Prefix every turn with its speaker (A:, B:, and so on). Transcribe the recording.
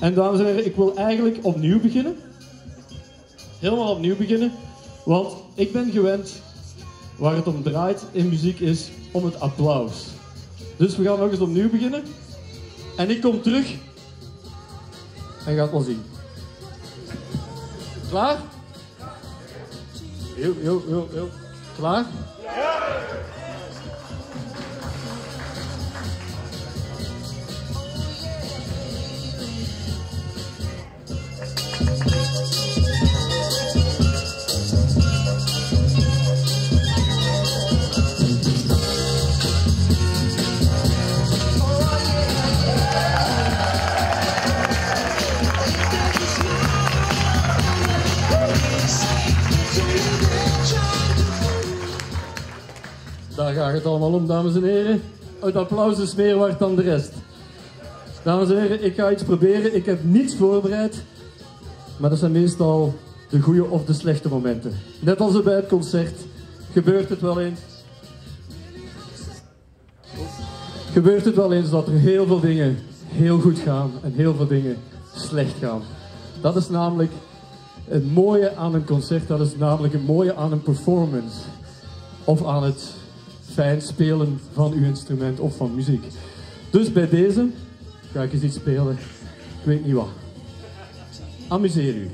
A: En dames en heren, ik wil eigenlijk opnieuw beginnen. Helemaal opnieuw beginnen. Want ik ben gewend, waar het om draait in muziek, is om het applaus. Dus we gaan nog eens opnieuw beginnen. En ik kom terug. En gaat wel zien. Klaar? Heel, heel, heel, heel. Klaar? Gaat het allemaal om, dames en heren. Het applaus is meer waard dan de rest. Dames en heren, ik ga iets proberen. Ik heb niets voorbereid. Maar dat zijn meestal de goede of de slechte momenten. Net als bij het concert gebeurt het wel eens. Gebeurt het wel eens dat er heel veel dingen heel goed gaan en heel veel dingen slecht gaan. Dat is namelijk het mooie aan een concert, dat is namelijk het mooie aan een performance. Of aan het fijn spelen van uw instrument of van muziek. Dus bij deze ga ik eens iets spelen. Ik weet niet wat. Amuseer u.